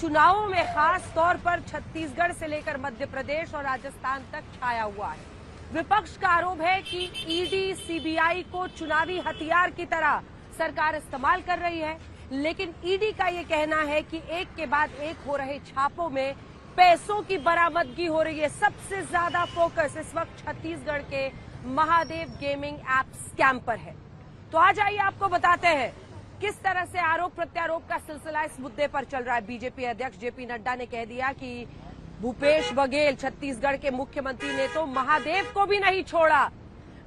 चुनावों में खास तौर पर छत्तीसगढ़ से लेकर मध्य प्रदेश और राजस्थान तक छाया हुआ है। विपक्ष का आरोप है कि ईडी, सीबीआई को चुनावी हथियार की तरह सरकार इस्तेमाल कर रही है, लेकिन ईडी का ये कहना है कि एक के बाद एक हो रहे छापों में पैसों की बरामदगी हो रही है। सबसे ज़्यादा फोकस इस वक्त छत्तीसगढ़ के महादेव गेमिंग ऐप स्कैम पर है। तो आज आइए आपको बताते हैं किस तरह से आरोप प्रत्यारोप का सिलसिला इस मुद्दे पर चल रहा है? बीजेपी अध्यक्ष जेपी नड्डा ने कह दिया कि भूपेश बघेल छत्तीसगढ़ के मुख्यमंत्री ने तो महादेव को भी नहीं छोड़ा।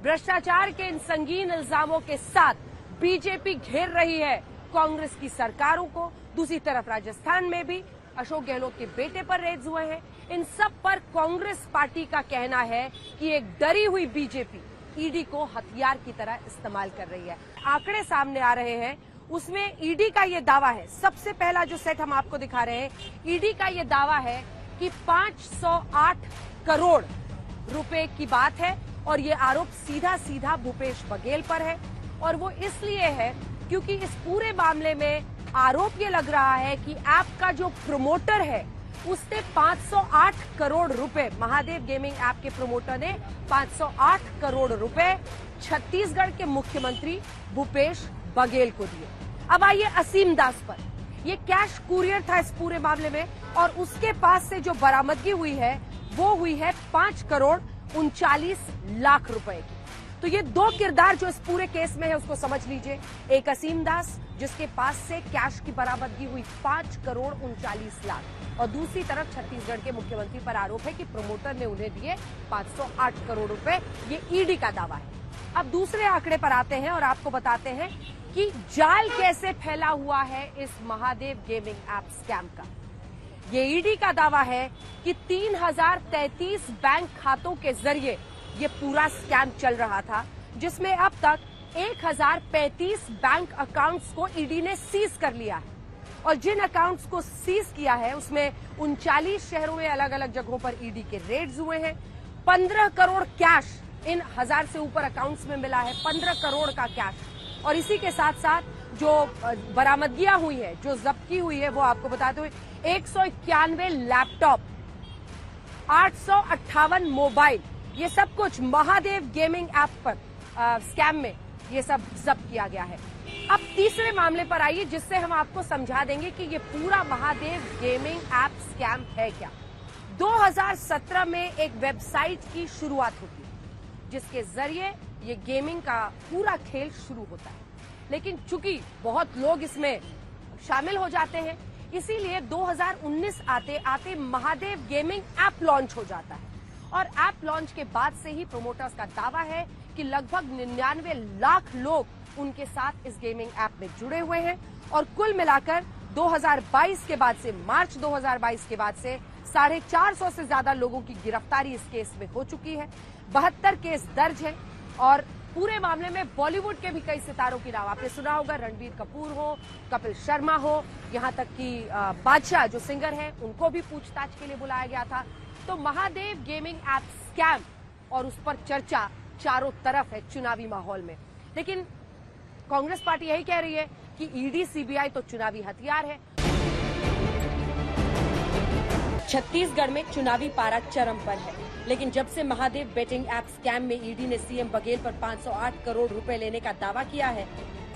भ्रष्टाचार के इन संगीन इल्जामों के साथ बीजेपी घेर रही है कांग्रेस की सरकारों को। दूसरी तरफ़ राजस्थान में भी अशोक गहलोत के बेटे पर रेज हुए हैं। इन सब पर कांग्रेस पार्टी का कहना है कि एक डरी हुई बीजेपी ईडी को हथियार की तरह इस्तेमाल कर रही है। आंकड़े सामने आ रहे हैं। उसमें ईडी का ये दावा है। सबसे पहला जो सेट हम आपको दिखा रहे हैं, ईडी का ये दावा है कि 508 करोड़ रुपए की बात है और ये आरोप सीधा सीधा भूपेश बघेल पर है। और वो इसलिए है क्योंकि इस पूरे मामले में आरोप ये लग रहा है कि ऐप का जो प्रमोटर है, उसने 508 करोड़ रुपए, महादेव गेमिंग ऐप के प्रमोटर ने 508 करोड़ रुपए छत्तीसगढ़ के मुख्यमंत्री भूपेश बघेल को दिए। अब आइए असीम दास पर। ये कैश कुरियर था इस पूरे मामले में और उसके पास से जो बरामदगी हुई है, वो हुई है पाँच करोड़ उनचालीस लाख रुपए की। तो ये दो किरदार जो इस पूरे केस में है, उसको समझ लीजिए। एक असीम दास, जिसके पास से कैश की बरामदगी हुई पाँच करोड़ उनचालीस लाख। और दूसरी तरफ़ छत्तीसगढ़ के मुख्यमंत्री पर आरोप है कि प्रमोटर ने उन्हें दिए 508 करोड़ रुपए। ये ईडी का दावा है। अब दूसरे आंकड़े पर आते हैं और आपको बताते हैं कि जाल कैसे फैला हुआ है इस महादेव गेमिंग ऐप स्कैम का। ये ईडी का दावा है कि तीन बैंक खातों के ज़रिए ये पूरा स्कैम चल रहा था, जिसमें अब तक 1035 बैंक अकाउंट्स को ईडी ने सीज कर लिया है। और जिन अकाउंट्स को सीज किया है उसमें उनचालीस शहरों में अलग अलग जगहों पर ईडी के रेड्स हुए हैं। 15 करोड़ कैश इन हज़ार से ऊपर अकाउंट्स में मिला है 15 करोड़ का कैश और इसी के साथ साथ जो बरामदगियाँ हुई है जो जब्ती हुई है वो आपको बताते हुए एक सौ इक्यानवे लैपटॉप आठ सौ अट्ठावन मोबाइल ये सब कुछ महादेव गेमिंग ऐप पर आ, स्कैम में ये सब जब्त किया गया है। अब तीसरे मामले पर आइए, जिससे हम आपको समझा देंगे कि ये पूरा महादेव गेमिंग ऐप स्कैम है क्या। 2017 में एक वेबसाइट की शुरुआत होती है, जिसके ज़रिए ये गेमिंग का पूरा खेल शुरू होता है। लेकिन चूँकि बहुत लोग इसमें शामिल हो जाते हैं, इसीलिए 2019 आते आते महादेव गेमिंग ऐप लॉन्च हो जाता है। और ऐप लॉन्च के बाद से ही प्रोमोटर्स का दावा है कि लगभग निन्यानवे लाख लोग उनके साथ इस गेमिंग ऐप में जुड़े हुए हैं और कुल मिलाकर 2022 के बाद से, मार्च 2022 के बाद से साढ़े चार सौ से ज़्यादा लोगों की गिरफ्तारी इस केस में हो चुकी है। बहत्तर केस दर्ज है और पूरे मामले में बॉलीवुड के भी कई सितारों की नाम आपने सुना होगा। रणबीर कपूर हो, कपिल शर्मा हो, यहाँ तक कि बादशाह जो सिंगर हैं, उनको भी पूछताछ के लिए बुलाया गया था। तो महादेव गेमिंग ऐप स्कैम और उस पर चर्चा चारों तरफ़ है चुनावी माहौल में। लेकिन कांग्रेस पार्टी यही कह रही है कि ईडी, सीबीआई तो चुनावी हथियार है। छत्तीसगढ़ में चुनावी पारा चरम पर है, लेकिन जब से महादेव बेटिंग ऐप स्कैम में ईडी ने सीएम बघेल पर 508 करोड़ रुपए लेने का दावा किया है,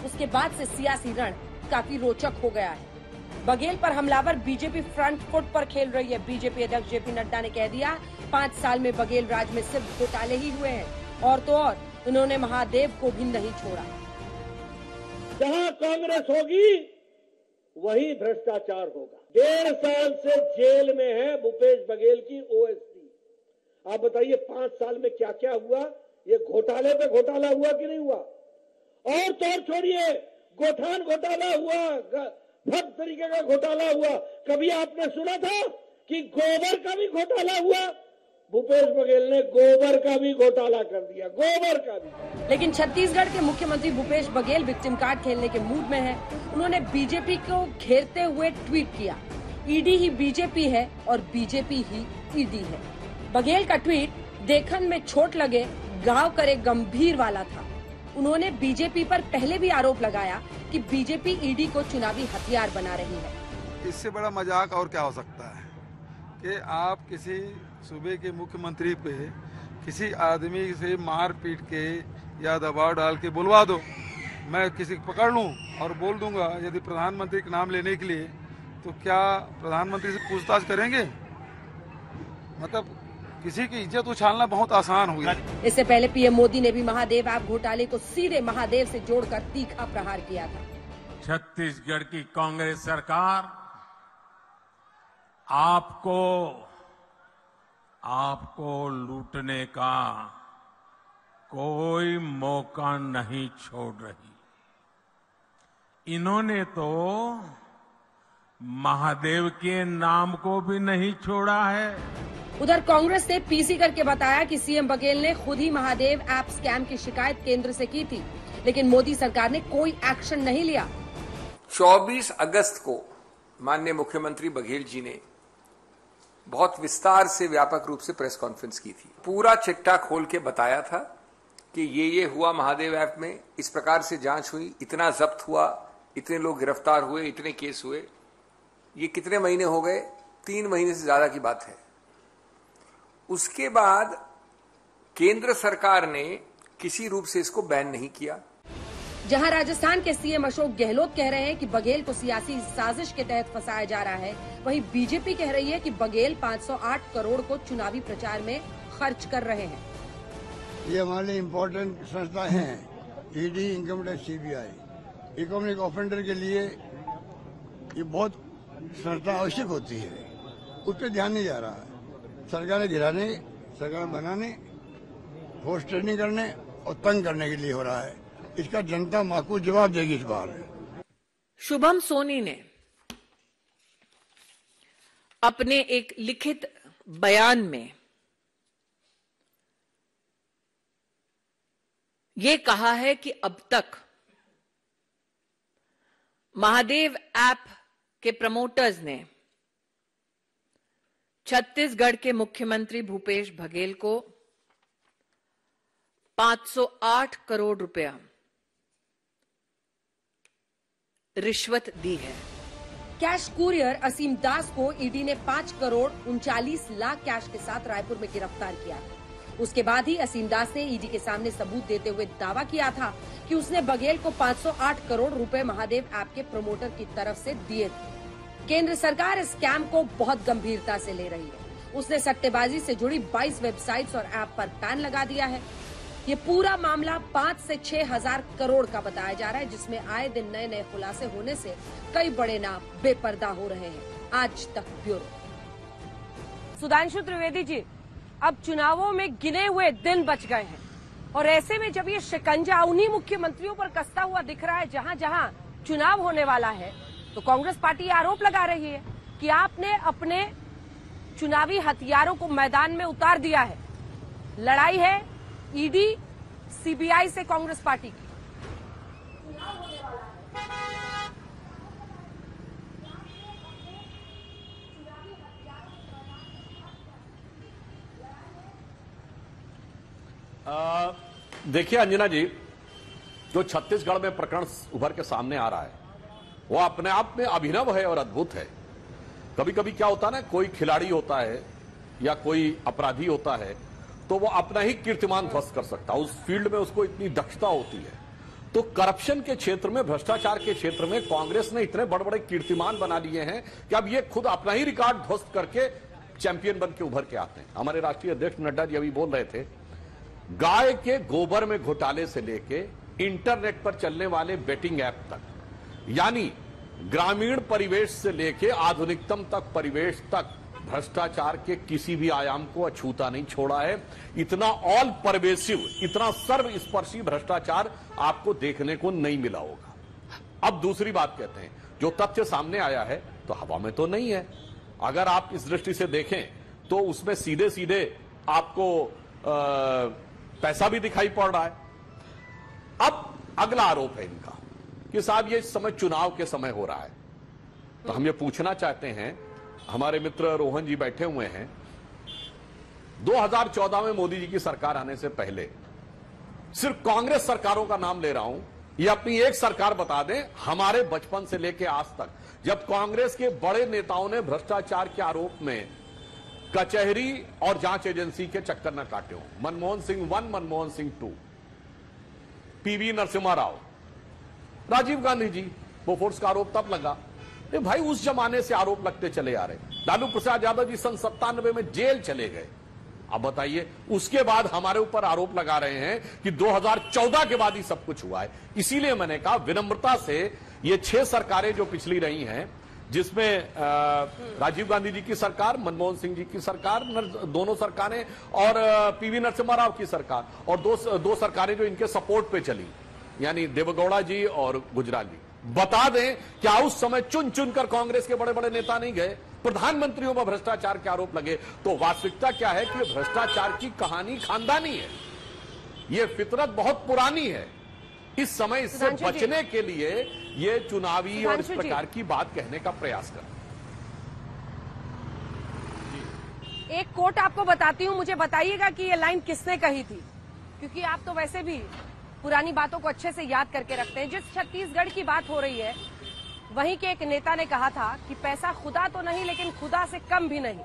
उसके बाद से सियासी रण काफ़ी रोचक हो गया है। बघेल पर हमलावर बीजेपी फ्रंट फुट पर खेल रही है। बीजेपी अध्यक्ष जेपी नड्डा ने कह दिया, पाँच साल में बघेल राज में सिर्फ़ घोटाले ही हुए हैं, और तो और, उन्होंने महादेव को भी नहीं छोड़ा। जहाँ कांग्रेस होगी, वही भ्रष्टाचार होगा। डेढ़ साल से जेल में है भूपेश बघेल की ओएसडी आप बताइए, पाँच साल में क्या क्या हुआ? ये घोटाले पे घोटाला हुआ कि नहीं हुआ? और तो और छोड़िए, गोठान घोटाला हुआ भक्त तरीके का घोटाला हुआ। कभी आपने सुना था कि गोबर का भी घोटाला हुआ? भूपेश बघेल ने गोबर का भी घोटाला कर दिया गोबर का भी। लेकिन छत्तीसगढ़ के मुख्यमंत्री भूपेश बघेल विक्टिम कार्ड खेलने के मूड में है। उन्होंने बीजेपी को घेरते हुए ट्वीट किया ईडी ही बीजेपी है और बीजेपी ही ईडी है। बघेल का ट्वीट देखन में छोट लगे गाँव करे गंभीर वाला था। उन्होंने बीजेपी पर पहले भी आरोप लगाया कि बीजेपी ईडी को चुनावी हथियार बना रही है। इससे बड़ा मज़ाक और क्या हो सकता है? कि आप किसी सूबे के मुख्यमंत्री पे किसी आदमी से मार पीट के या दबाव डाल के बुलवा दो। मैं किसी को पकड़ लूँ और बोल दूँगा यदि प्रधानमंत्री का नाम लेने के लिए तो क्या प्रधानमंत्री से पूछताछ करेंगे? मतलब किसी की इज़्ज़त उछालना बहुत आसान हो गया। इससे पहले पीएम मोदी ने भी महादेव ऐप घोटाले को सीधे महादेव से जोड़कर तीखा प्रहार किया था। छत्तीसगढ़ की कांग्रेस सरकार आपको आपको लूटने का कोई मौका नहीं छोड़ रही। इन्होंने तो महादेव के नाम को भी नहीं छोड़ा है। उधर कांग्रेस ने पीसी करके बताया कि सीएम बघेल ने खुद ही महादेव ऐप स्कैम की शिकायत केंद्र से की थी लेकिन मोदी सरकार ने कोई एक्शन नहीं लिया। 24 अगस्त को माननीय मुख्यमंत्री बघेल जी ने बहुत विस्तार से व्यापक रूप से प्रेस कॉन्फ्रेंस की थी। पूरा चिट्टा खोल के बताया था कि ये ये हुआ महादेव ऐप में, इस प्रकार से जाँच हुई, इतना जब्त हुआ, इतने लोग गिरफ़्तार हुए, इतने केस हुए। ये कितने महीने हो गए? तीन महीने से ज़्यादा की बात है। उसके बाद केंद्र सरकार ने किसी रूप से इसको बैन नहीं किया। जहाँ राजस्थान के सीएम अशोक गहलोत कह रहे हैं कि बघेल को सियासी साजिश के तहत फंसाया जा रहा है। वहीं बीजेपी कह रही है कि बघेल 508 करोड़ को चुनावी प्रचार में खर्च कर रहे हैं। ये हमारे लिए इम्पोर्टेंट संस्था हैं ED income tax CBI economic offender के लिए ये बहुत संस्था आवश्यक होती है। उस पर ध्यान नहीं जा रहा है। सरकारें गिराने, सरकार बनाने फोर्स ट्रेनिंग करने और तंग करने के लिए हो रहा है। इसका जनता माकूल जवाब देगी इस बार। शुभम सोनी ने अपने एक लिखित बयान में ये कहा है कि अब तक महादेव ऐप के प्रमोटर्स ने छत्तीसगढ़ के मुख्यमंत्री भूपेश बघेल को 508 करोड़ रुपया रिश्वत दी है। कैश कुरियर असीम दास को ईडी ने पाँच करोड़ उनचालीस लाख कैश के साथ रायपुर में गिरफ़्तार किया। उसके बाद ही असीम दास ने ईडी के सामने सबूत देते हुए दावा किया था कि उसने बघेल को 508 करोड़ रुपए महादेव ऐप के प्रमोटर की तरफ़ से दिए थे। केंद्र सरकार इस स्कैम को बहुत गंभीरता से ले रही है। उसने सट्टेबाजी से जुड़ी 22 वेबसाइट्स और ऐप पर बैन लगा दिया है। ये पूरा मामला पाँच से छह हज़ार करोड़ का बताया जा रहा है, जिसमें आए दिन नए नए खुलासे होने से कई बड़े नाम बेपर्दा हो रहे हैं। आज तक ब्यूरो। सुधांशु त्रिवेदी जी, अब चुनावों में गिने हुए दिन बच गए हैं। और ऐसे में जब ये शिकंजा उन्हीं मुख्यमंत्रियों पर कसता हुआ दिख रहा है जहाँ जहाँ चुनाव होने वाला है तो कांग्रेस पार्टी आरोप लगा रही है कि आपने अपने चुनावी हथियारों को मैदान में उतार दिया है। लड़ाई है ईडी सीबीआई से कांग्रेस पार्टी की। देखिए अंजना जी, जो छत्तीसगढ़ में प्रकरण उभर के सामने आ रहा है, वो अपने आप में अभिनव है और अद्भुत है। कभी कभी क्या होता है ना, कोई खिलाड़ी होता है या कोई अपराधी होता है तो वो अपना ही कीर्तिमान ध्वस्त कर सकता है। उस फ़ील्ड में उसको इतनी दक्षता होती है। तो करप्शन के क्षेत्र में, भ्रष्टाचार के क्षेत्र में कांग्रेस ने इतने बड़े बड़े कीर्तिमान बना लिए हैं कि अब ये खुद अपना ही रिकॉर्ड ध्वस्त करके चैंपियन बन के उभर के आते हैं। हमारे राष्ट्रीय अध्यक्ष नड्डा जी अभी बोल रहे थे, गाय के गोबर में घोटाले से लेके इंटरनेट पर चलने वाले बेटिंग ऐप तक, यानी ग्रामीण परिवेश से लेके आधुनिकतम तक परिवेश तक भ्रष्टाचार के किसी भी आयाम को अछूता नहीं छोड़ा है। इतना ऑल परवेसिव इतना सर्वस्पर्शी भ्रष्टाचार आपको देखने को नहीं मिला होगा। अब दूसरी बात कहते हैं जो तथ्य सामने आया है तो हवा में तो नहीं है। अगर आप इस दृष्टि से देखें तो उसमें सीधे सीधे आपको आ, पैसा भी दिखाई पड़ रहा है। अब अगला आरोप है इनका कि साहब ये समय चुनाव के समय हो रहा है। तो हम ये पूछना चाहते हैं हमारे मित्र रोहन जी बैठे हुए हैं। 2014 में मोदी जी की सरकार आने से पहले सिर्फ़ कांग्रेस सरकारों का नाम ले रहा हूँ। ये अपनी एक सरकार बता दें, हमारे बचपन से लेके आज तक, जब कांग्रेस के बड़े नेताओं ने भ्रष्टाचार के आरोप में कचहरी और जाँच एजेंसी के चक्कर न काटे हो। Manmohan Singh one, Manmohan Singh two. PV Narasimha Rao. Rajiv Gandhi ji Bofors का आरोप तब लगा ये भाई, उस जमाने से आरोप लगते चले आ रहे लालू प्रसाद यादव जी सन सत्तानबे में जेल चले गए। अब बताइए, उसके बाद हमारे ऊपर आरोप लगा रहे हैं कि 2014 के बाद ही सब कुछ हुआ है। इसीलिए मैंने कहा, विनम्रता से ये छह सरकारें जो पिछली रही हैं, जिसमें राजीव गांधी जी की सरकार, मनमोहन सिंह जी की सरकार दोनों सरकारें, और पीवी नरसिम्हा राव की सरकार, और दो दो सरकारें जो इनके सपोर्ट पे चली, यानी देवगौड़ा जी और गुजराल जी। बता दें क्या उस समय चुन चुनकर कांग्रेस के बड़े बड़े नेता नहीं गए? प्रधानमंत्रियों पर भ्रष्टाचार के आरोप लगे। तो वास्तविकता क्या है कि भ्रष्टाचार की कहानी खानदानी है? ये फितरत बहुत पुरानी है। इस समय इससे बचने के लिए ये चुनावी और इस प्रकार की बात कहने का प्रयास कर। एक कोट आपको बताती हूँ मुझे बताइएगा कि ये लाइन किसने कही थी? क्योंकि आप तो वैसे भी पुरानी बातों को अच्छे से याद करके रखते हैं। जिस छत्तीसगढ़ की बात हो रही है, वहीं के एक नेता ने कहा था कि पैसा खुदा तो नहीं, लेकिन खुदा से कम भी नहीं।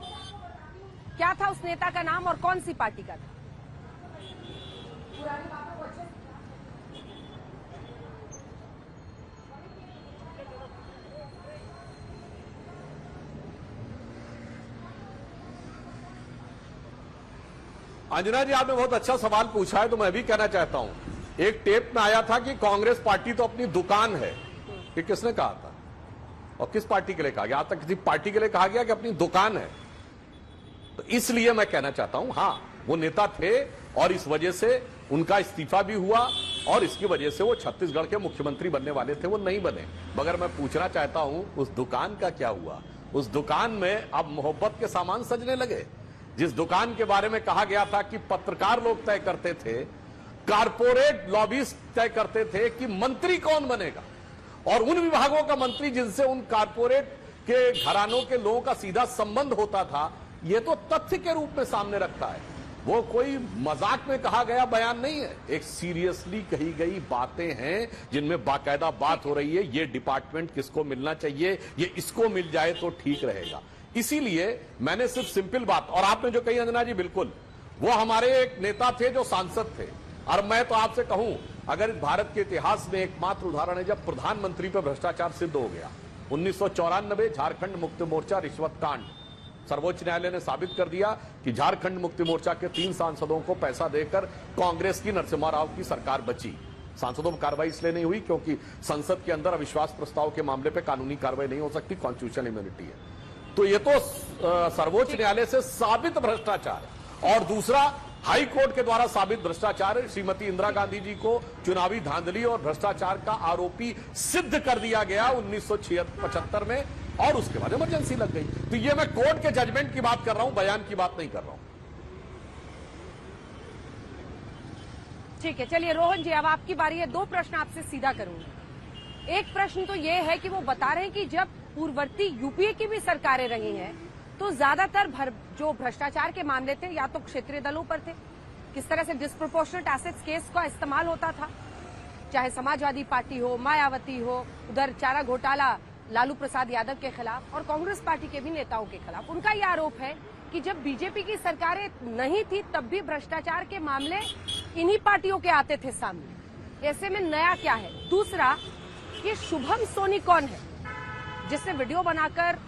क्या था उस नेता का नाम और कौन सी पार्टी का था? अंजना जी, आपने बहुत अच्छा सवाल पूछा है तो मैं भी कहना चाहता हूँ। एक टेप में आया था कि कांग्रेस पार्टी तो अपनी दुकान है। ये किसने कहा था? और किस पार्टी के लिए कहा गया? आज तक किसी पार्टी के लिए कहा गया कि अपनी दुकान है। तो इसलिए मैं कहना चाहता हूँ, हाँ, वो नेता थे और इस वजह से उनका इस्तीफा भी हुआ और इसकी वजह से वो छत्तीसगढ़ के मुख्यमंत्री बनने वाले थे, वो नहीं बने। मगर मैं पूछना चाहता हूँ, उस दुकान का क्या हुआ? उस दुकान में अब मोहब्बत के सामान सजने लगे। जिस दुकान के बारे में कहा गया था कि पत्रकार लोग तय करते थे कारपोरेट लॉबिस्ट तय करते थे कि मंत्री कौन बनेगा। और उन विभागों का मंत्री जिनसे उन कारपोरेट के घरानों के लोगों का सीधा संबंध होता था, ये तो तथ्य के रूप में सामने रखता है। वो कोई मज़ाक में कहा गया बयान नहीं है। एक सीरियसली कही गई बातें हैं जिनमें बाकायदा बात हो रही है, ये डिपार्टमेंट किसको मिलना चाहिए, ये इसको मिल जाए तो ठीक रहेगा। इसीलिए मैंने सिर्फ़ सिंपल बात, और आपने जो कही अंजना जी, बिल्कुल, वो हमारे एक नेता थे जो सांसद थे। और मैं तो आपसे कहूँ अगर इस भारत के इतिहास में एकमात्र उदाहरण है जब प्रधानमंत्री पर भ्रष्टाचार सिद्ध हो गया उन्नीस सौ चौरानवे झारखंड मुक्ति मोर्चा रिश्वत कांड। सर्वोच्च न्यायालय ने साबित कर दिया कि झारखंड मुक्ति मोर्चा के तीन सांसदों को पैसा देकर कांग्रेस की नरसिम्हा राव की सरकार बची। सांसदों पर कार्रवाई इसलिए नहीं हुई क्योंकि संसद के अंदर अविश्वास प्रस्ताव के मामले पर कानूनी कार्रवाई नहीं हो सकती कॉन्स्टिट्यूशनल इम्यूनिटी है। तो ये तो सर्वोच्च न्यायालय से साबित भ्रष्टाचार और दूसरा हाई कोर्ट के द्वारा साबित भ्रष्टाचार, श्रीमती इंदिरा गांधी जी को चुनावी धांधली और भ्रष्टाचार का आरोपी सिद्ध कर दिया गया उन्नीस सौ पचहत्तर में, और उसके बाद इमरजेंसी लग गई। तो ये मैं कोर्ट के जजमेंट की बात कर रहा हूँ, बयान की बात नहीं कर रहा हूँ। ठीक है, चलिए रोहन जी, अब आपकी बारी है। दो प्रश्न आपसे सीधा करूँगी। एक प्रश्न तो ये है कि वो बता रहे हैं कि जब पूर्ववर्ती यूपीए की भी सरकारें रही हैं तो ज़्यादातर जो भ्रष्टाचार के मामले थे, या तो क्षेत्रीय दलों पर थे। किस तरह से डिस्प्रोपोर्शनेट एसेट्स केस का इस्तेमाल होता था, चाहे समाजवादी पार्टी हो, मायावती हो, उधर चारा घोटाला, लालू प्रसाद यादव के खिलाफ और कांग्रेस पार्टी के भी नेताओं के खिलाफ, उनका ये आरोप है कि जब बीजेपी की सरकारें नहीं थी, तब भी भ्रष्टाचार के मामले इन्हीं पार्टियों के आते थे सामने। ऐसे में नया क्या है? दूसरा, ये शुभम सोनी कौन है, जिसने वीडियो बनाकर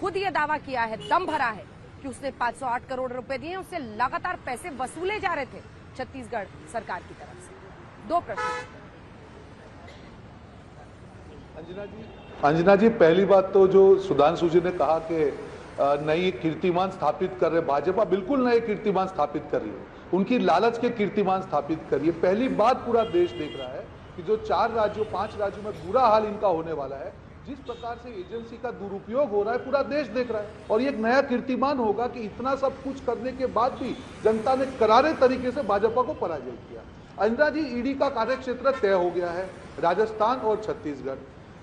खुद ये दावा किया है, दम भरा है कि उसने 508 करोड़ रुपए दिए, उससे लगातार पैसे वसूले जा रहे थे छत्तीसगढ़ सरकार की तरफ़ से। दो प्रश्न। अंजना जी। अंजना जी, पहली बात तो जो सुधांशु जी ने कहा कि नई कीर्तिमान स्थापित कर रहे भाजपा, बिल्कुल नए कीर्तिमान स्थापित कर रही है। उनकी लालच के कीर्तिमान स्थापित कर रही है। पहली बात पूरा देश देख रहा है कि जो चार राज्यों, पाँच राज्यों में बुरा हाल इनका होने वाला है जिस प्रकार से एजेंसी का दुरुपयोग हो रहा है, पूरा देश देख रहा है। और ये एक नया कीर्तिमान होगा कि इतना सब कुछ करने के बाद भी जनता ने करारे तरीके से भाजपा को पराजय किया। अंजना जी, ईडी का कार्यक्षेत्र तय हो गया है, राजस्थान और छत्तीसगढ़।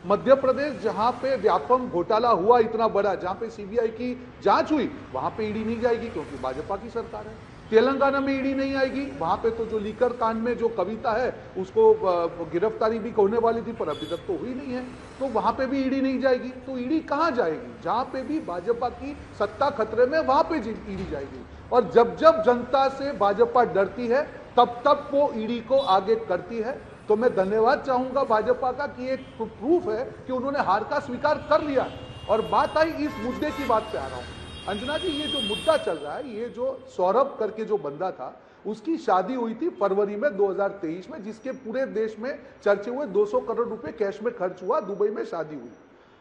मध्य प्रदेश, जहाँ पे व्यापम घोटाला हुआ इतना बड़ा, जहाँ पे सीबीआई की जाँच हुई, वहाँ पे ईडी नहीं जाएगी क्योंकि भाजपा की सरकार है। तेलंगाना में ईडी नहीं आएगी। वहाँ पे तो जो लीकर कांड में जो कविता है, उसको गिरफ्तारी भी होने वाली थी, पर अभी तक तो हुई नहीं है। तो वहाँ पे भी ईडी नहीं जाएगी। तो ईडी कहाँ जाएगी? जहाँ पे भी भाजपा की सत्ता खतरे में, वहाँ पे ईडी जाएगी। और जब जब जनता से भाजपा डरती है, तब तब वो ईडी को आगे करती है। तो मैं धन्यवाद चाहूँगा भाजपा का कि एक प्रूफ है कि उन्होंने हार का स्वीकार कर लिया। और बात आई इस मुद्दे की बात पे आ रहा हूँ। अंजना जी, ये जो मुद्दा चल रहा है, ये जो सौरभ करके जो बंदा था, उसकी शादी हुई थी फरवरी में 2023 में, जिसके पूरे देश में चर्चे हुए 200 करोड़ रुपए कैश में खर्च हुआ, दुबई में शादी हुई।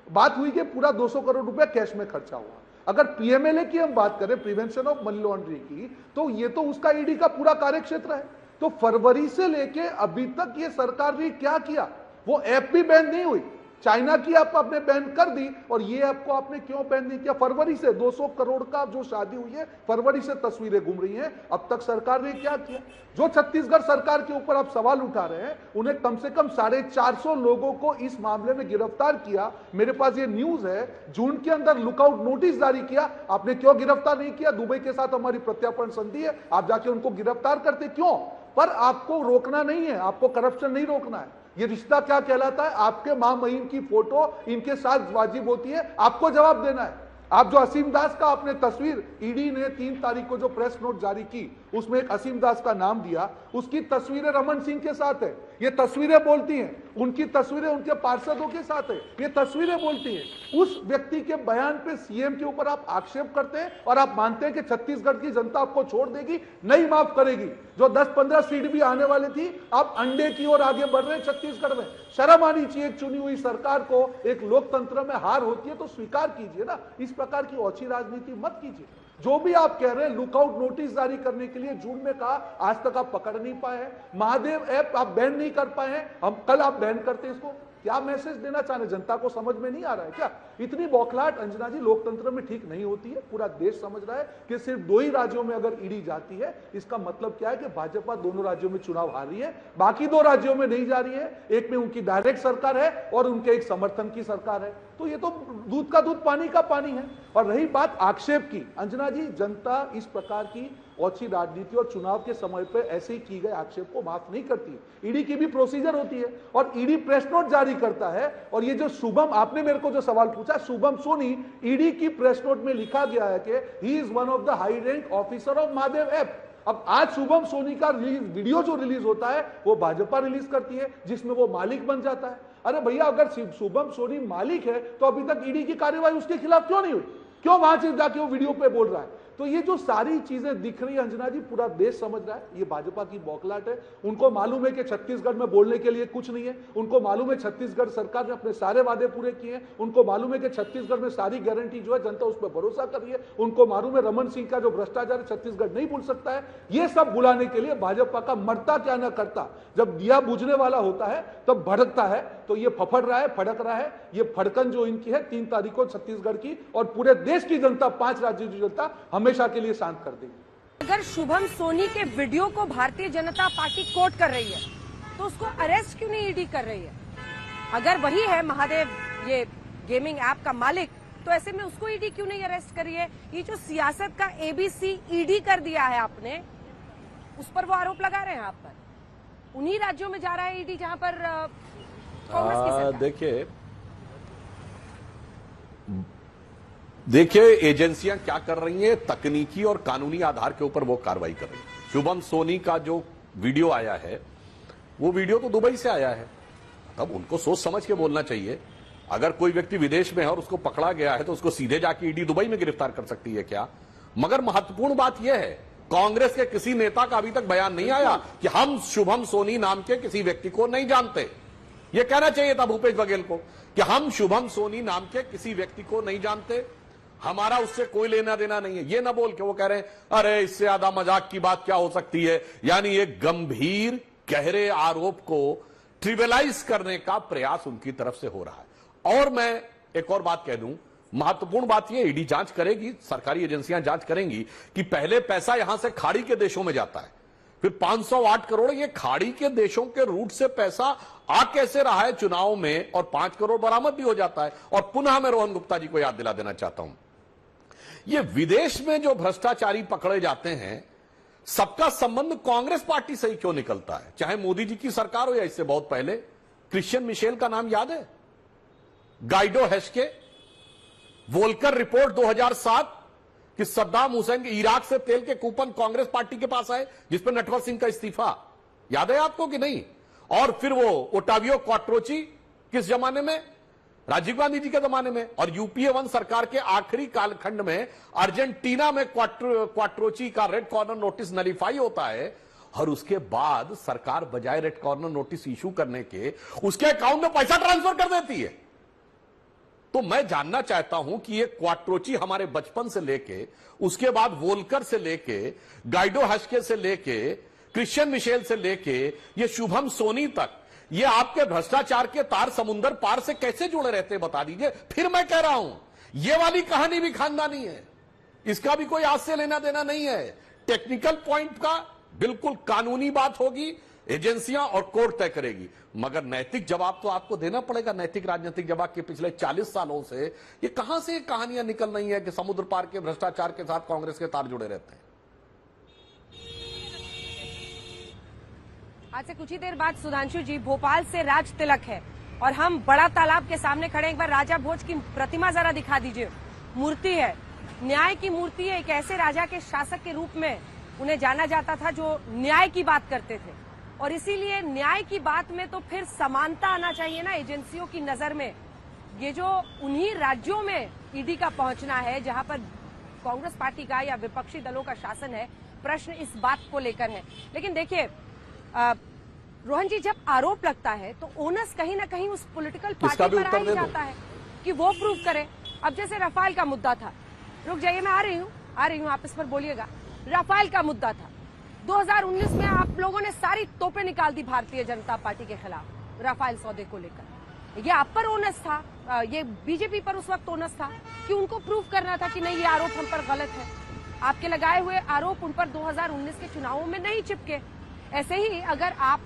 बात हुई कि पूरा 200 करोड़ रुपए कैश में खर्चा हुआ। अगर पीएमएलए की हम बात करें प्रिवेंशन ऑफ़ मनी लॉन्ड्रिंग की तो ये तो उसका ईडी का पूरा कार्य क्षेत्र है। तो फरवरी से लेके अभी तक ये सरकार ने क्या किया? वो ऐप भी बैन नहीं हुई। चाइना की ऐप आपने बैन कर दी और ये आपको आपने क्यों बैन नहीं किया? फरवरी से 200 करोड़ का जो शादी हुई है, फरवरी से तस्वीरें घूम रही हैं। अब तक सरकार ने क्या किया? जो छत्तीसगढ़ सरकार के ऊपर आप सवाल उठा रहे हैं, उन्हें कम से कम साढ़े चार सौ लोगों को इस मामले में गिरफ़्तार किया। मेरे पास ये न्यूज़ है, जून के अंदर लुकआउट नोटिस जारी किया। आपने क्यों गिरफ़्तार नहीं किया? दुबई के साथ हमारी प्रत्यार्पण संधि है, आप जाके उनको गिरफ़्तार करते क्यों? पर आपको रोकना नहीं है, आपको करप्शन नहीं रोकना है। ये रिश्ता क्या कहलाता है? आपके माँ महीन की फ़ोटो इनके साथ वाजिब होती है। आपको जवाब देना है। आप जो असीम दास का आपने तस्वीर ईडी ने तीन तारीख को जो प्रेस नोट जारी की, उसमें एक असीम दास का नाम दिया। उसकी तस्वीरें रमन सिंह के साथ है। ये तस्वीरें बोलती हैं। उनकी तस्वीरें उनके पार्षदों के साथ है। ये तस्वीरें बोलती हैं। उस व्यक्ति के बयान पे सीएम के ऊपर आप आक्षेप करते हैं और आप मानते हैं कि छत्तीसगढ़ की जनता आपको छोड़ देगी, नहीं माफ़ करेगी। जो 10-15 सीट भी आने वाली थी, आप अंडे की ओर आगे बढ़ रहे हैं छत्तीसगढ़ में। शर्म आनी चाहिए चुनी हुई सरकार को। एक लोकतंत्र में हार होती है तो स्वीकार कीजिए ना। इस प्रकार की ओछी राजनीति मत कीजिए। जो भी आप कह रहे हैं लुकआउट नोटिस जारी करने के लिए जून में कहा, आज तक आप पकड़ नहीं पाए महादेव ऐप आप बैन नहीं कर पाए हम कल आप बैन करते इसको। क्या मैसेज देना चाह रहे जनता को समझ में नहीं आ रहा है क्या? इतनी बौखलाहट, अंजना जी, लोकतंत्र में ठीक नहीं होती है, पूरा देश समझ रहा है कि सिर्फ़ दो ही राज्यों में अगर ईडी जाती है, इसका मतलब क्या है कि भाजपा दोनों राज्यों में चुनाव हार रही है, बाकी दो राज्यों में नहीं जा रही है, एक में उनकी डायरेक्ट सरकार है और उनके एक समर्थन की सरकार है। तो ये तो दूध का दूध, पानी का पानी है। और रही बात आक्षेप की, अंजना जी, जनता इस प्रकार की ओछी राजनीति और चुनाव के समय पर ऐसे ही की गए आक्षेप को माफ़ नहीं करती ईडी की भी प्रोसीजर होती है और ईडी प्रेस नोट जारी करता है। और ये जो शुभम, आपने मेरे को जो सवाल पूछा शुभम सोनी ईडी की प्रेस नोट में लिखा गया है कि he is one of the high rank officer of Mahadev app अब आज शुभम सोनी का रिलीज़ वीडियो जो रिलीज़ होता है, वो भाजपा रिलीज़ करती है, जिसमें वो मालिक बन जाता है। अरे भैया, अगर शुभम सोनी मालिक है तो अभी तक ईडी की कार्यवाही उसके खिलाफ क्यों नहीं हुई? क्यों वहाँ से जाके वो वीडियो पे बोल रहा है? तो ये जो सारी चीज़ें दिख रही है, अंजना जी, पूरा देश समझ रहा है। ये भाजपा की बौखलाट है। उनको मालूम है कि छत्तीसगढ़ में बोलने के लिए कुछ नहीं है। उनको मालूम है छत्तीसगढ़ सरकार ने अपने सारे वादे पूरे किए हैं। उनको मालूम है कि छत्तीसगढ़ में सारी गारंटी जो है जनता उस पर भरोसा कर रही है। उनको मालूम है रमन सिंह का जो भ्रष्टाचार छत्तीसगढ़ नहीं भूल सकता है। ये सब बुलाने के लिए भाजपा का मरता क्या ना करता। जब दिया बुझने वाला होता है, तब भड़कता है। तो ये फफड़ रहा है, फड़क रहा है। ये फड़कन जो इनकी है, तीन तारीख को छत्तीसगढ़ की और पूरे देश की जनता, पाँच राज्यों की जनता हमेशा के लिए शांत कर देगी। अगर शुभम सोनी के वीडियो को भारतीय जनता पार्टी कोर्ट कर रही है तो उसको अरेस्ट क्यों नहीं ईडी कर रही है? अगर वही है महादेव ये गेमिंग ऐप का मालिक तो ऐसे में उसको ईडी क्यों नहीं अरेस्ट करी है? ये जो सियासत का एबीसी ईडी कर दिया है आपने उस पर वो आरोप लगा रहे हैं आप पर। उन्हीं राज्यों में जा रहा है ईडी जहाँ पर कांग्रेस की देखिए देखिए, एजेंसियाँ क्या कर रही हैं? तकनीकी और कानूनी आधार के ऊपर वो कार्रवाई कर रही हैं। शुभम सोनी का जो वीडियो आया है, वो वीडियो तो दुबई से आया है। तब उनको सोच समझ के बोलना चाहिए। अगर कोई व्यक्ति विदेश में है और उसको पकड़ा गया है तो उसको सीधे जाके ईडी दुबई में गिरफ़्तार कर सकती है क्या? मगर महत्वपूर्ण बात यह है, कांग्रेस के किसी नेता का अभी तक बयान नहीं आया कि हम शुभम सोनी नाम के किसी व्यक्ति को नहीं जानते। यह कहना चाहिए था भूपेश बघेल को कि हम शुभम सोनी नाम के किसी व्यक्ति को नहीं जानते। हमारा उससे कोई लेना देना नहीं है। ये ना बोल के वो कह रहे हैं, अरे, इससे आधा मज़ाक की बात क्या हो सकती है? यानी एक गंभीर, गहरे आरोप को ट्रिवलाइज करने का प्रयास उनकी तरफ़ से हो रहा है। और मैं एक और बात कह दूँ, महत्वपूर्ण बात यह ईडी जाँच करेगी, सरकारी एजेंसियाँ जाँच करेंगी कि पहले पैसा यहाँ से खाड़ी के देशों में जाता है। फिर 508 करोड़, ये खाड़ी के देशों के रूट से पैसा आ कैसे रहा है चुनाव में, और पाँच करोड़ बरामद भी हो जाता है। और पुनः मैं रोहन गुप्ता जी को याद दिला देना चाहता हूँ। ये विदेश में जो भ्रष्टाचारी पकड़े जाते हैं, सबका संबंध कांग्रेस पार्टी से ही क्यों निकलता है? चाहे मोदी जी की सरकार हो या इससे बहुत पहले, क्रिश्चियन मिशेल का नाम याद है? गाइडो हेस्के, वोलकर रिपोर्ट 2007 कि सद्दाम हुसैन के इराक से तेल के कूपन कांग्रेस पार्टी के पास आए जिस पर नटवर सिंह का इस्तीफा। याद है आपको कि नहीं? और फिर वो ओटावियो क्वाट्रोची किस जमाने में? राजीव गांधी जी के जमाने में और यूपीए वन सरकार के आखिरी कालखंड में अर्जेंटीना में क्वाट्रो, क्वाट्रोची का रेड कॉर्नर नोटिस नलीफाई होता है और उसके बाद सरकार बजाय रेड कॉर्नर नोटिस इश्यू करने के उसके अकाउंट में पैसा ट्रांसफ़र कर देती है। तो मैं जानना चाहता हूँ कि ये क्वाट्रोची हमारे बचपन से लेके उसके बाद वोलकर से लेके गाइडो हस्के से लेके क्रिश्चियन मिशेल से लेके ये शुभम सोनी तक ये आपके भ्रष्टाचार के तार समुंदर पार से कैसे जुड़े रहते हैं, बता दीजिए। फिर मैं कह रहा हूँ, ये वाली कहानी भी खानदानी है। इसका भी कोई आज से लेना देना नहीं है। टेक्निकल पॉइंट का बिल्कुल कानूनी बात होगी, एजेंसियाँ और कोर्ट तय करेगी। मगर नैतिक जवाब तो आपको देना पड़ेगा, नैतिक राजनीतिक जवाब के पिछले 40 सालों से। ये कहाँ से कहानियाँ निकल रही है कि समुद्र पार के भ्रष्टाचार के साथ कांग्रेस के तार जुड़े रहते हैं? आज से कुछ ही देर बाद सुधांशु जी भोपाल से राज तिलक है। और हम बड़ा तालाब के सामने खड़े एक बार राजा भोज की प्रतिमा जरा दिखा दीजिए। मूर्ति है। न्याय की मूर्ति है। एक ऐसे राजा के शासक के रूप में उन्हें जाना जाता था जो न्याय की बात करते थे। और इसीलिए न्याय की बात में तो फिर समानता आना चाहिए ना एजेंसियों की नज़र में। ये जो उन्हीं राज्यों में ईडी का पहुँचना है, जहाँ पर कांग्रेस पार्टी का या विपक्षी दलों का शासन है, प्रश्न इस बात को लेकर है। लेकिन देखिए रोहन जी जब आरोप लगता है तो ओनस कहीं ना कहीं उस पॉलिटिकल पार्टी पर आ ही जाता है कि वो प्रूव करे। अब जैसे रफाल का मुद्दा था। रुक जाइए मैं आ रही हूँ। आ रही हूँ आप इस पर बोलिएगा। रफाल का मुद्दा था। 2019 में आप लोगों ने सारी तोपे निकाल दी भारतीय जनता पार्टी के खिलाफ रफाल सौदे को लेकर। ये आप पर ओनस था। ये बीजेपी पर उस वक्त ओनस था कि उनको प्रूव करना था कि नहीं ये आरोप हम पर गलत है। आपके लगाए हुए आरोप उन पर 2019 के चुनावों में नहीं चिपके। ऐसे ही अगर आप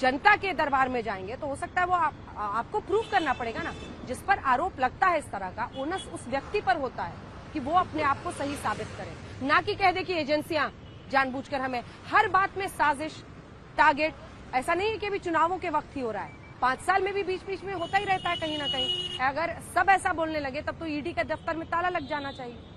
जनता के दरबार में जाएँगे तो हो सकता है वो आप, आपको प्रूव करना पड़ेगा ना। जिस पर आरोप लगता है इस तरह का ओनस उस व्यक्ति पर होता है कि वो अपने आप को सही साबित करे। ना कि कह दे कि एजेंसियाँ जानबूझकर हमें हर बात में साजिश टारगेट ऐसा नहीं है कि अभी चुनावों के वक्त ही हो रहा है। पाँच साल में भी बीच बीच में होता ही रहता है कहीं ना कहीं। अगर सब ऐसा बोलने लगे तब तो ईडी के दफ्तर में ताला लग जाना चाहिए।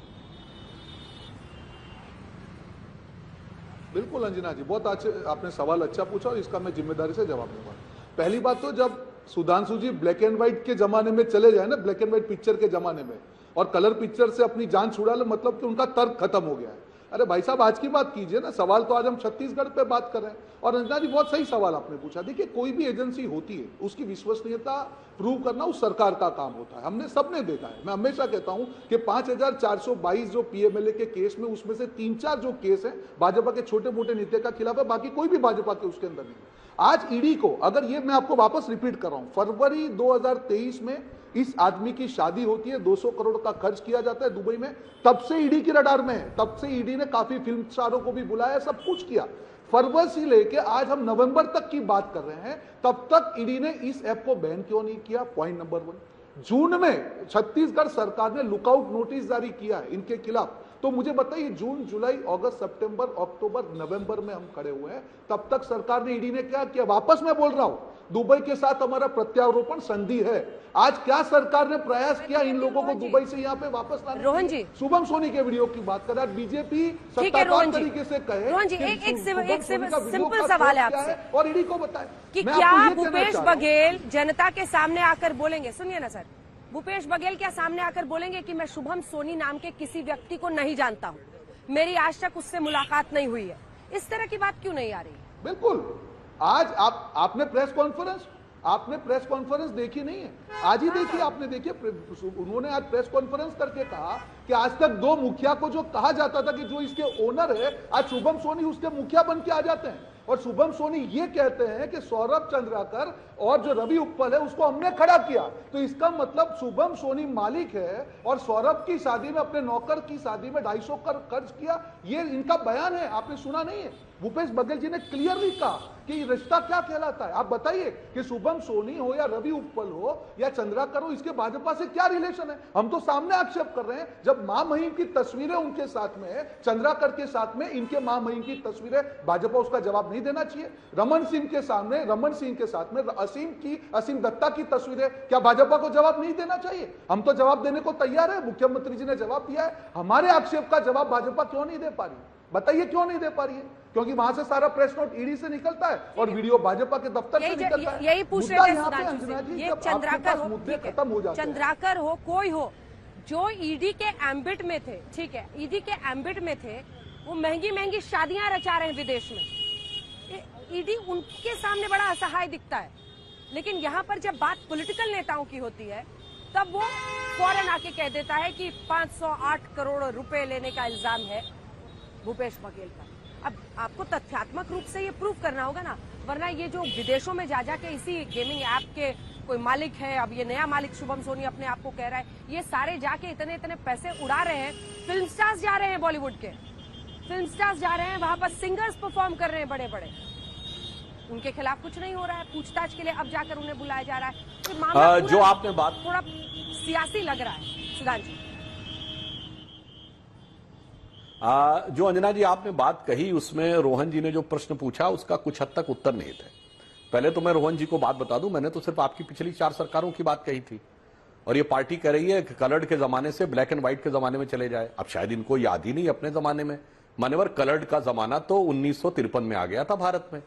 बिल्कुल अंजना जी, बहुत अच्छे आपने सवाल अच्छा पूछा और इसका मैं ज़िम्मेदारी से जवाब दूँगा। पहली बात तो जब Sudhanshu ji black and white के जमाने में चले जाए ना ब्लैक एंड व्हाइट पिक्चर के जमाने में, और कलर पिक्चर से अपनी जान छुड़ा लो मतलब कि उनका तर्क खत्म हो गया है। अरे भाई साहब, आज की बात कीजिए ना। सवाल तो आज हम छत्तीसगढ़ पे बात कर रहे हैं। और अंजना जी बहुत सही सवाल आपने पूछा। देखिए, कोई भी एजेंसी होती है, उसकी विश्वसनीयता प्रूव करना उस सरकार का काम होता है। हमने सबने देखा है। मैं हमेशा कहता हूँ कि 5422 जो पीएमएलए के केस में, उसमें से तीन चार जो केस हैं, भाजपा के छोटे मोटे नेता का खिलाफ है, बाकी कोई भी भाजपा के उसके अंदर नहीं आज ईडी को, अगर ये मैं आपको वापस रिपीट कर रहा हूँ, फरवरी 2023 में इस आदमी की शादी होती है 200 करोड़ का खर्च किया जाता है दुबई में, तब से ईडी की रडार में है। तब से ईडी ने काफ़ी फ़िल्म स्टारों को भी बुलाया, सब कुछ किया। फरवरी से लेके आज हम नवंबर तक की बात कर रहे हैं, तब तक ईडी ने इस ऐप को बैन क्यों नहीं किया? पॉइंट नंबर वन जून में छत्तीसगढ़ सरकार ने लुकआउट नोटिस जारी किया है इनके खिलाफ। तो मुझे बताइए जून जुलाई अगस्त सितंबर अक्टूबर नवंबर में हम खड़े हुए हैं। तब तक सरकार ने ईडी ने क्या किया? वापस मैं बोल रहा हूँ दुबई के साथ हमारा प्रत्यारोपण संधि है। आज क्या सरकार ने प्रयास किया इन लोगों को दुबई से यहाँ पे वापस लाने रोहन जी। शुभम सोनी के वीडियो की बात करें आज बीजेपी तरीके से कहे रोहन जी, एक- एक सिंपल सवाल है आपसे। और ईडी को बताए। कि क्या भूपेश। बघेल जनता के सामने आकर बोलेंगे? सुनिए ना सर। भूपेश बघेल क्या सामने आकर बोलेंगे कि मैं शुभम सोनी नाम के किसी व्यक्ति को नहीं जानता हूँ। मेरी आज तक उससे मुलाकात नहीं हुई है। इस तरह की बात क्यों नहीं आ रही बिल्कुल। आज आप आपने प्रेस कॉन्फ्रेंस आपने प्रेस कॉन्फ्रेंस देखी नहीं है। आज ही देखी आपने देखी उन्होंने आज प्रेस कॉन्फ्रेंस करके कहा कि आज तक दो मुखिया को जो कहा जाता था कि जो इसके ओनर है आज शुभम सोनी उसके मुखिया बन के आ जाते हैं। और शुभम सोनी ये कहते हैं कि सौरभ चंद्राकर और जो रवि उपल है, उसको हमने खड़ा किया। तो इसका मतलब शुभम सोनी मालिक है और सौरभ की शादी में, अपने नौकर की शादी में ढाई सौ कर खर्च किया। ये इनका बयान है, आपने सुना नहीं है? भूपेश बघेल जी ने क्लियरली कहा कि रिश्ता क्या कहलाता है? आप बताइए कि शुभम सोनी हो या रवि उप्पल हो या चंद्राकर हो, इसके भाजपा से क्या रिलेशन है? हम तो सामने आक्षेप कर रहे हैं, जब माँ महिम की तस्वीरें उनके साथ में है, चंद्राकर के साथ में इनके माँ महिम की तस्वीरें, भाजपा उसका जवाब नहीं देना चाहिए। रमन सिंह के सामने, रमन सिंह के साथ में असीम की, असीम दत्ता की तस्वीरें, क्या भाजपा को जवाब नहीं देना चाहिए? हम तो जवाब देने को तैयार है, मुख्यमंत्री जी ने जवाब दिया है। हमारे आक्षेप का जवाब भाजपा क्यों नहीं दे पा रही? बताइए क्यों नहीं दे पा रही है? क्योंकि वहाँ से सारा प्रेस नोट ईडी से निकलता है और वीडियो भाजपा के दफ्तर से निकलता है। यही पूछ रहे चंद्राकर हो मुद्दे खत्म हो जाते चंद्राकर हो कोई हो जो ईडी के एम्बिट में थे ठीक है ईडी के एम्बिट में थे वो महँगी महँगी शादियाँ रचा रहे हैं विदेश में। ईडी उनके सामने बड़ा असहाय दिखता है। लेकिन यहाँ पर जब बात पॉलिटिकल नेताओं की होती है तब वो फ़ौरन आके कह देता है कि 508 करोड़ रुपए लेने का इल्ज़ाम है भूपेश बघेल का अब आपको तथ्यात्मक रूप से ये प्रूव करना होगा ना वरना ये जो विदेशों में जा जाके इसी गेमिंग ऐप के कोई मालिक है अब ये नया मालिक शुभम सोनी अपने आप को कह रहा है ये सारे जाके इतने इतने पैसे उड़ा रहे हैं फ़िल्म स्टार्स जा रहे हैं बॉलीवुड के। फ़िल्म स्टार्स जा रहे हैं वहाँ पर सिंगर्स परफॉर्म कर रहे हैं बड़े बड़े उनके खिलाफ कुछ नहीं हो रहा है पूछताछ के लिए अब जाकर उन्हें बुलाया जा रहा है। तो मामला आ, जो आपने बात थोड़ा सियासी लग रहा है सुधांशु। आ, जो अंजना जी आपने बात कही उसमें रोहन जी ने जो प्रश्न पूछा उसका कुछ हद तक उत्तर नहीं थे पहले तो मैं रोहन जी को बात बता दूँ मैंने तो सिर्फ़ आपकी पिछली चार सरकारों की बात कही थी। और ये पार्टी कह रही है कलर्ड के जमाने से ब्लैक एंड व्हाइट के जमाने में चले जाए। अब शायद इनको याद ही नहीं अपने जमाने में। मानेवर कलर्ड का जमाना तो उन्नीस सौ तिरपन में आ गया था भारत में।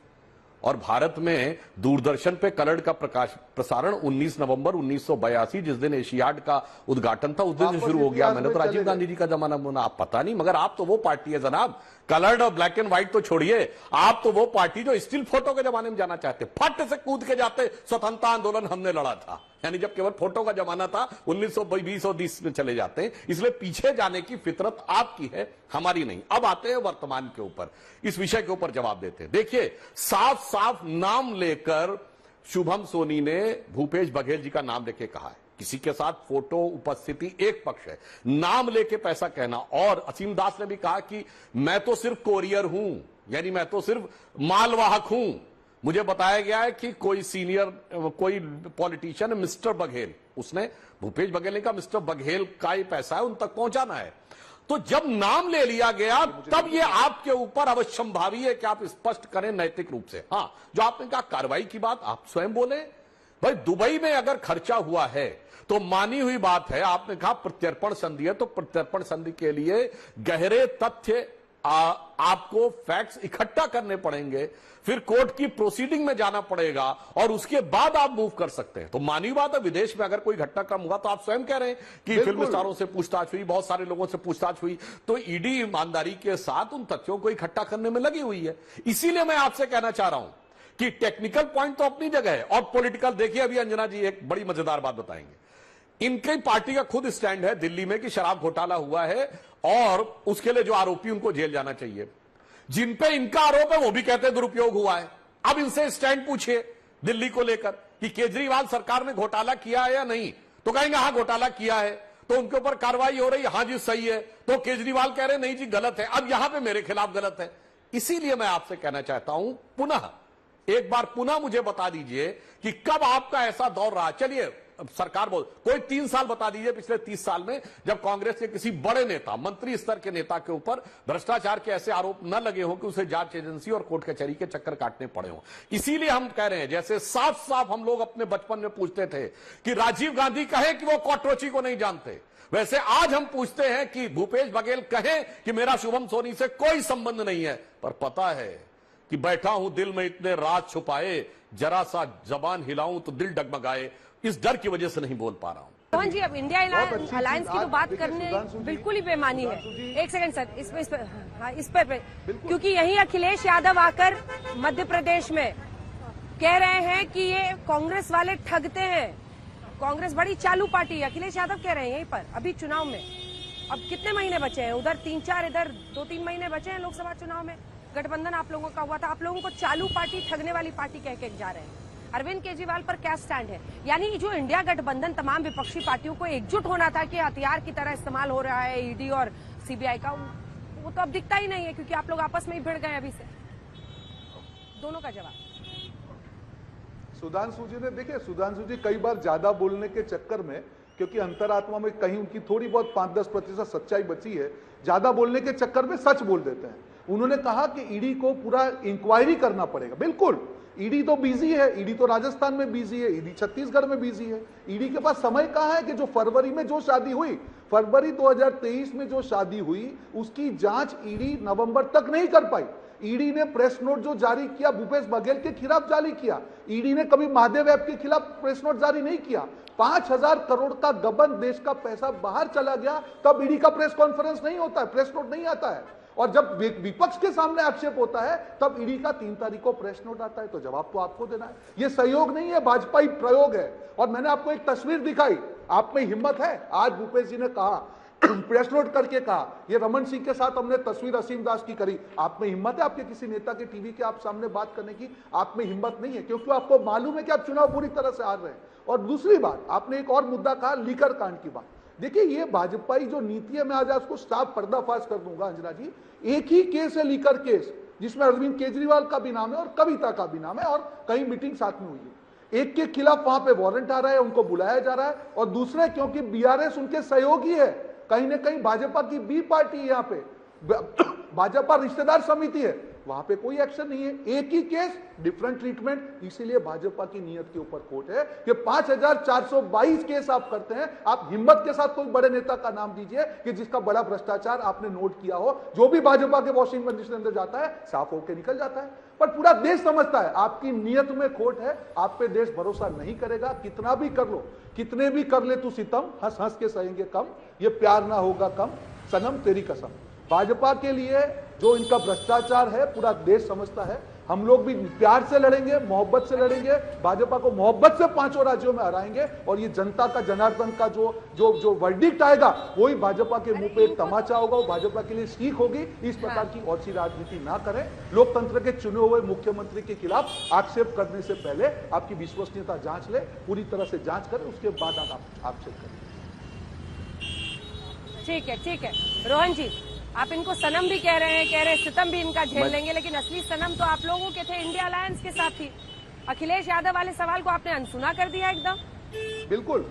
और भारत में दूरदर्शन पे कलर्ड का प्रकाश प्रसारण 19 नवंबर 1982 जिस दिन एशियाड का उद्घाटन था उस दिन से शुरू हो गया मैंने। तो राजीव गांधी जी का जमाना आप पता नहीं मगर आप तो वो पार्टी है जनाब। कलर्ड और ब्लैक एंड व्हाइट तो छोड़िए। आप तो वो पार्टी जो स्टिल फ़ोटो के जमाने में जाना चाहते, फट से कूद के जाते, स्वतंत्रता आंदोलन हमने लड़ा था। यानी जब केवल फ़ोटो का जमाना था, उन्नीस सौ बीस और बीस में चले जाते हैं। इसलिए पीछे जाने की फितरत आपकी है, हमारी नहीं। अब आते हैं वर्तमान के ऊपर। इस विषय के ऊपर जवाब देते हैं। देखिए साफ़ साफ़ नाम लेकर शुभम सोनी ने भूपेश बघेल जी का नाम लेके कहा है। किसी के साथ फ़ोटो, उपस्थिति, एक पक्ष है। नाम लेके पैसा कहना। और असीम दास ने भी कहा कि मैं तो सिर्फ़ कोरियर हूँ, यानी मैं तो सिर्फ़ मालवाहक हूँ। मुझे बताया गया है कि कोई सीनियर कोई पॉलिटिशियन मिस्टर बघेल, उसने भूपेश बघेल ने कहा, मिस्टर बघेल का ही पैसा है, उन तक पहुंचाना है। तो जब नाम ले लिया गया, तब ये आपके ऊपर अवश्यंभावी है कि आप स्पष्ट करें नैतिक रूप से। हाँ जो आपने कहा, कार्रवाई की बात, आप स्वयं बोले। भाई, दुबई में अगर खर्चा हुआ है तो मानी हुई बात है आपने कहा प्रत्यर्पण संधि है तो प्रत्यर्पण संधि के लिए गहरे तथ्य आ, आपको फैक्ट्स इकट्ठा करने पड़ेंगे फिर कोर्ट की प्रोसीडिंग में जाना पड़ेगा और उसके बाद आप मूव कर सकते हैं। तो मानी बात है विदेश में अगर कोई घटना घटनाक्रम हुआ तो आप स्वयं कह रहे हैं कि फ़िल्म स्टारों से पूछताछ हुई बहुत सारे लोगों से पूछताछ हुई तो ईडी ईमानदारी के साथ उन तथ्यों को इकट्ठा करने में लगी हुई है। इसीलिए मैं आपसे कहना चाह रहा हूँ कि टेक्निकल पॉइंट तो अपनी जगह है और पॉलिटिकल देखिए अभी अंजना जी एक बड़ी मज़ेदार बात बताएँगे। इनकी पार्टी का खुद स्टैंड है दिल्ली में कि शराब घोटाला हुआ है और उसके लिए जो आरोपी उनको जेल जाना चाहिए। जिन पे इनका आरोप है, वो भी कहते हैं दुरुपयोग हुआ है। अब इनसे स्टैंड पूछिए दिल्ली को लेकर कि केजरीवाल सरकार ने घोटाला किया है या नहीं? तो कहेंगे हाँ घोटाला किया है। तो उनके ऊपर कार्रवाई हो रही, है हाँ जी, सही है। तो केजरीवाल कह रहे नहीं जी, गलत है। अब यहाँ पे मेरे खिलाफ गलत है। इसीलिए मैं आपसे कहना चाहता हूँ, पुनः, एक बार पुनः मुझे बता दीजिए कि कब आपका ऐसा दौर रहा। चलिए सरकार बोल, कोई तीन साल बता दीजिए पिछले तीस साल में, जब कांग्रेस के किसी बड़े नेता, मंत्री स्तर के नेता के ऊपर भ्रष्टाचार के ऐसे आरोप न लगे हो कि उसे जाँच एजेंसी और कोर्ट कचहरी के चक्कर काटने पड़े हो। इसीलिए हम कह रहे हैं, जैसे साफ़ साफ़ हम लोग अपने बचपन में पूछते थे कि राजीव गांधी कहे कि वो कॉटरोची को नहीं जानते। वैसे आज हम पूछते हैं कि भूपेश बघेल कहे कि मेरा शुभम सोनी से कोई संबंध नहीं है, पर पता है कि बैठा हूँ दिल में इतने राज छुपाए, जरा सा जबान हिलाऊं तो दिल डगमगाए। इस डर की वजह से नहीं बोल पा रहा हूँ। मोहन जी अब इंडिया अलायंस की तो बात करने बिल्कुल ही बेमानी है। एक सेकंड सर इस पे इस पे हाँ इस पे, पे। क्योंकि यही अखिलेश यादव आकर मध्य प्रदेश में कह रहे हैं कि ये कांग्रेस वाले ठगते हैं। कांग्रेस बड़ी चालू पार्टी है। अखिलेश यादव कह रहे हैं यहीं पर अभी चुनाव में। अब कितने महीने बचे हैं? उधर तीन चार इधर दो तीन महीने बचे हैं लोकसभा चुनाव में। गठबंधन आप लोगों का हुआ था। आप लोगों को चालू पार्टी ठगने वाली पार्टी कह के जा रहे हैं। अरविंद केजरीवाल पर क्या स्टैंड है? यानी जो इंडिया गठबंधन, तमाम विपक्षी पार्टियों को एकजुट होना था कि हथियार की तरह इस्तेमाल हो रहा है ईडी और सीबीआई का, वो तो अब दिखता ही नहीं है, क्योंकि आप लोग आपस में ही भिड़ गए अभी से। दोनों का जवाब। सुधांशु जी ने, देखिए, सुधांशु जी कई बार ज़्यादा बोलने के चक्कर में, क्योंकि अंतरात्मा में कहीं उनकी थोड़ी बहुत पाँच दस प्रतिशत सच्चाई बची है, ज़्यादा बोलने के चक्कर में सच बोल देते हैं। उन्होंने कहा कि ईडी को पूरा इंक्वायरी करना पड़ेगा। बिल्कुल! ईडी तो बिज़ी है, ईडी तो राजस्थान में बिज़ी है, ईडी छत्तीसगढ़ में बिज़ी है। ईडी के पास समय कहाँ है कि जो फरवरी में जो शादी हुई? फरवरी 2023 में जो शादी हुई, उसकी जाँच ईडी नवंबर तक नहीं कर पाई। ईडी ने प्रेस नोट जो जारी किया, भूपेश बघेल के खिलाफ जारी किया। ईडी ने कभी महादेव ऐप के खिलाफ प्रेस नोट जारी नहीं किया। पाँच हज़ार करोड़ का गबन देश का पैसा बाहर चला गया, तब ईडी का प्रेस कॉन्फ्रेंस नहीं होता है, प्रेस नोट नहीं आता है। और जब विपक्ष के सामने आक्षेप होता है, तब ईडी का तीन तारीख को प्रेस नोट आता है तो जवाब तो आपको देना है। ये सहयोग नहीं है भाजपाई प्रयोग है। और मैंने आपको एक तस्वीर दिखाई, आप में हिम्मत है? आज भूपेश जी ने कहा प्रेस नोट करके कहा, ये रमन सिंह के साथ हमने तस्वीर असीम दास की करी। आप में हिम्मत है आपके किसी नेता के टीवी के आप सामने बात करने की? आप में हिम्मत नहीं है, क्योंकि आपको मालूम है कि आप चुनाव पूरी तरह से हार रहे हैं। और दूसरी बात, आपने एक और मुद्दा कहा, लीकर कांड की बात। देखिए, ये भाजपाई जो नीति है, मैं आज आपको साफ़ पर्दाफाश कर दूँगा, अंजना जी। एक ही केस है, लीकर केस, जिसमें अरविंद केजरीवाल का भी नाम है और कविता का भी नाम है और कई मीटिंग साथ में हुई है। एक के खिलाफ वहाँ पे वारंट आ रहा है, उनको बुलाया जा रहा है और दूसरे क्योंकि बीआरएस उनके सहयोगी है, कहीं ना कहीं भाजपा की बी पार्टी यहाँ पे। भाजपा रिश्तेदार समिति है वहाँ पे कोई एक्शन नहीं है। एक ही केस डिफरेंट ट्रीटमेंट इसीलिए भाजपा की नीयत के ऊपर कोर्ट है कि 5422 केस आप करते हैं। आप हिम्मत के साथ कोई बड़े नेता का नाम दीजिए कि जिसका बड़ा भ्रष्टाचार आपने नोट किया हो। जो भी भाजपा के वॉशिंग मशीन अंदर जाता है, साफ़ होकर निकल जाता है। पर पूरा देश समझता है, आपकी नियत में खोट है। आप पे देश भरोसा नहीं करेगा। कितना भी कर लो, कितने भी कर ले तू सितम। हंस हंस के सहेंगे कम। ये प्यार ना होगा कम। सनम तेरी कसम। भाजपा के लिए जो इनका भ्रष्टाचार है, पूरा देश समझता है। हम लोग भी प्यार से लड़ेंगे, मोहब्बत से लड़ेंगे, भाजपा को मोहब्बत से पाँचों राज्यों में हराएँगे और ये जनता का, जनार्दन का जो जो जो वर्डिक्ट आएगा, वही भाजपा के मुँह पे एक तमाचा होगा, वो भाजपा के लिए सीख होगी। इस प्रकार की और सी राजनीति ना करें। लोकतंत्र के चुने हुए मुख्यमंत्री के खिलाफ आक्षेप करने से पहले आपकी विश्वसनीयता जाँच ले, पूरी तरह से जाँच करें, उसके बाद आप आक्षेप करें। ठीक है ठीक है। रोहन जी आप इनको सनम भी कह रहे हैं कह रहे हैं सितम भी इनका झेल लेंगे लेकिन असली सनम तो आप लोगों के थे इंडिया अलायंस के साथ ही। अखिलेश यादव वाले सवाल को आपने अनसुना कर दिया एकदम। बिल्कुल।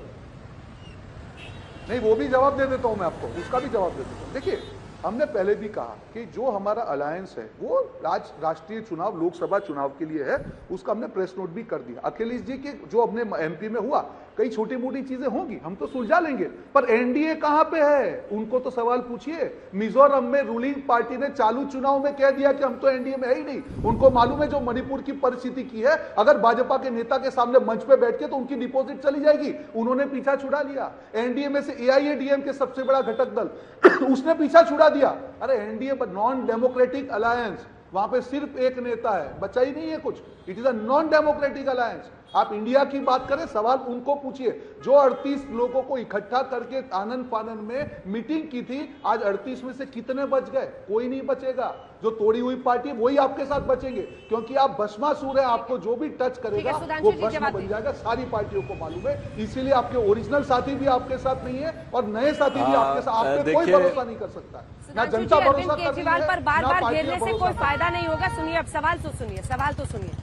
नहीं वो भी जवाब दे देता हूँ मैं आपको उसका भी जवाब दे देता हूँ। देखिए हमने पहले भी कहा कि जो हमारा अलायंस है वो राज राष्ट्रीय चुनाव लोकसभा चुनाव के लिए है उसका हमने प्रेस नोट भी कर दिया। अखिलेश जी के जो अपने एमपी में हुआ कई छोटी मोटी चीज़ें होंगी, हम तो सुलझा लेंगे। पर एनडीए कहाँ पे है? उनको तो सवाल पूछिए। मिजोरम में रूलिंग पार्टी ने चालू चुनाव में कह दिया कि हम तो एनडीए में है ही नहीं। उनको मालूम है जो मणिपुर की परिस्थिति की है। अगर भाजपा के नेता के सामने मंच पे बैठ के तो उनकी डिपोजिट चली जाएगी। उन्होंने पीछा छुड़ा लिया। एनडीए में से एआईएडीएम के सबसे बड़ा घटक दल। उसने पीछा छुड़ा दिया। अरे एनडीए पर नॉन डेमोक्रेटिक अलायंस वहाँ पे सिर्फ़ एक नेता है। बचा ही नहीं है कुछ। It is a non democratic alliance आप इंडिया की बात करें सवाल उनको पूछिए। जो 38 लोगों को इकट्ठा करके आनंद फानन में मीटिंग की थी आज 38 में से कितने बच गए? कोई नहीं बचेगा। जो तोड़ी हुई पार्टी वही आपके साथ बचेंगे। क्योंकि आप भस्मासुर है आपको जो भी टच करेगा वो भस्म बन जाएगा सारी पार्टियों को मालूम है। इसीलिए आपके ओरिजिनल साथी भी आपके साथ नहीं है और नए साथी भी आपके साथ आप कोई भरोसा नहीं कर सकता। ना जनता भरोसा केजरीवाल है पर बार बार घेरने से कोई। फ़ायदा नहीं होगा। सुनिए अब सवाल तो सुनिए सवाल तो सुनिए।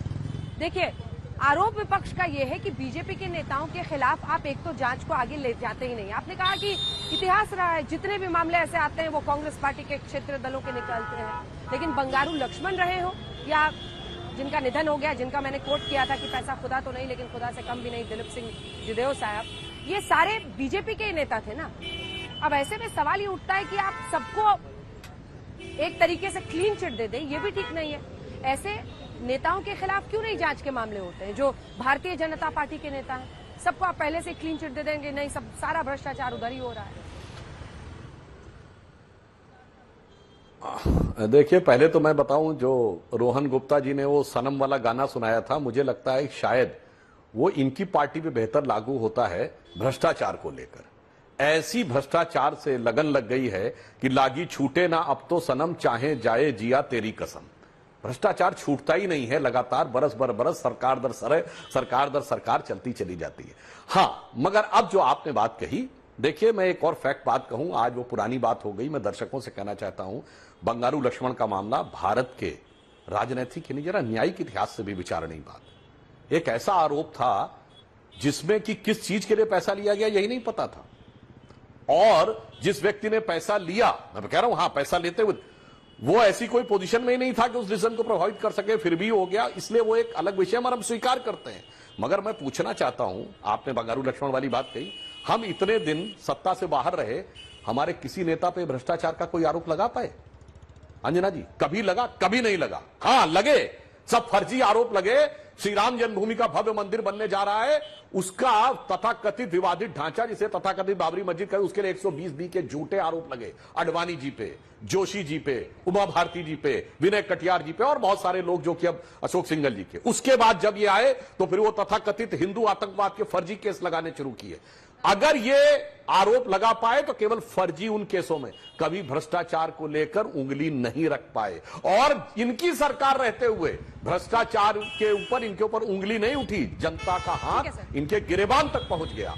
देखिए आरोप विपक्ष का यह है कि बीजेपी के नेताओं के खिलाफ आप एक तो जाँच को आगे ले जाते ही नहीं। आपने कहा कि इतिहास रहा है, जितने भी मामले ऐसे आते हैं, वो कांग्रेस पार्टी के क्षेत्र दलों के निकलते हैं। लेकिन बंगारू लक्ष्मण रहे हो, या जिनका निधन हो गया, जिनका मैंने कोट किया था कि पैसा खुदा तो नहीं, लेकिन खुदा से कम भी नहीं, दिलीप सिंह जुदेव साहब, ये सारे बीजेपी के नेता थे ना? अब ऐसे में सवाल ये उठता है कि आप सबको एक तरीके से क्लीन चिट दे दें, ये भी ठीक नहीं है। ऐसे नेताओं के खिलाफ क्यों नहीं जाँच के मामले होते हैं? जो भारतीय जनता पार्टी के नेता हैं, सबको आप पहले से क्लीन चिट दे देंगे, नहीं, सब, सारा भ्रष्टाचार उधर ही हो रहा है। देखिए, पहले तो मैं बताऊँ, जो रोहन गुप्ता जी ने वो सनम वाला गाना सुनाया था, मुझे लगता है शायद वो इनकी पार्टी पे बेहतर लागू होता है भ्रष्टाचार को लेकर। ऐसी भ्रष्टाचार से लगन लग गई है कि लागी छूटे ना, अब तो सनम चाहे जाए जिया तेरी कसम। भ्रष्टाचार छूटता ही नहीं है, लगातार बरस बर बरस सरकार दर सर, सरकार दर सरकार चलती चली जाती है। हाँ मगर अब जो आपने बात कही, देखिए मैं एक और फैक्ट बात कहूँ, आज वो पुरानी बात हो गई, मैं दर्शकों से कहना चाहता हूँ, बंगारू लक्ष्मण का मामला भारत के राजनीतिक यानी जरा न्यायिक इतिहास से भी विचारणीय बात एक ऐसा आरोप था जिसमें कि किस चीज़ के लिए पैसा लिया गया, यही नहीं पता था। और जिस व्यक्ति ने पैसा लिया, मैं कह रहा हूँ, हाँ, पैसा लेते हुए वो ऐसी कोई पोजीशन में ही नहीं था कि उस डिसीज़न को प्रभावित कर सके, फिर भी हो गया। इसलिए वो एक अलग विषय हम स्वीकार करते हैं। मगर मैं पूछना चाहता हूँ, आपने बंगारू लक्ष्मण वाली बात कही, हम इतने दिन सत्ता से बाहर रहे, हमारे किसी नेता पे भ्रष्टाचार का कोई आरोप लगा पाए? अंजना जी, कभी लगा, कभी नहीं लगा? हाँ लगे। सब फर्जी आरोप लगे। श्री राम जन्मभूमि का भव्य मंदिर बनने जा रहा है। उसका तथाकथित विवादित ढांचा, जिसे तथाकथित बाबरी मस्जिद कहे, उसके लिए 120 बी के झूठे आरोप लगे। अडवाणी जी पे, जोशी जी पे, उमा भारती जी पे, विनय कटियार जी पे, और बहुत सारे लोग जो कि अब अशोक सिंघल जी के। उसके बाद जब ये आए तो फिर वो तथाकथित हिंदू आतंकवाद के फर्जी केस लगाने शुरू किए। अगर ये आरोप लगा पाए तो केवल फर्जी उन केसों में। कभी भ्रष्टाचार को लेकर उंगली नहीं रख पाए। और इनकी सरकार रहते हुए भ्रष्टाचार के ऊपर इनके ऊपर उंगली नहीं उठी। जनता का हाथ इनके गिरेबान तक पहुँच गया।